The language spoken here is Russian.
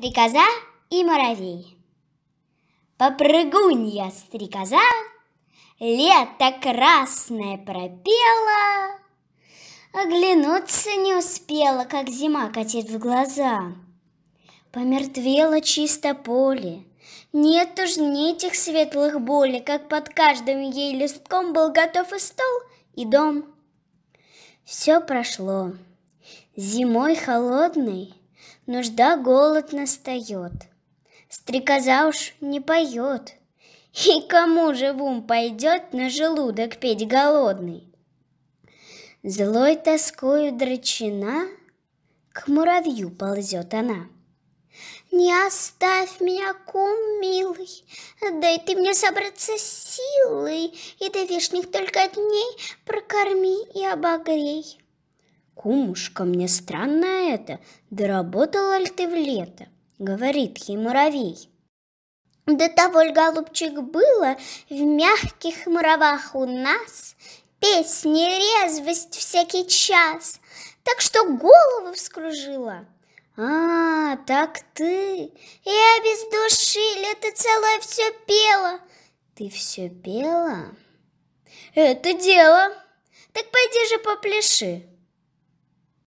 Стрекоза и муравей. Попрыгунья стрекоза Лето красное пропела, Оглянуться не успела, как зима катит в глаза. Помертвело чисто поле, нет уж ни этих светлых болей, Как под каждым ей листком Был готов и стол, и дом. Все прошло. Зимой холодной Нужда голод настает. Стрекоза уж не поет. И кому же в ум пойдет на желудок петь голодный? Злой тоскою драчина К муравью ползет она. Не оставь меня, кум милый, Дай ты мне собраться силой, И до вишних только дней Прокорми и обогрей. Кумушка, мне странно это, доработала ли ты в лето? Говорит ей муравей. До того ли, голубчик, было в мягких муравах у нас Песни, резвость всякий час, так что голову вскружила. А, так ты, я без души лето целое все пела. Ты все пела? Это дело. Так пойди же попляши.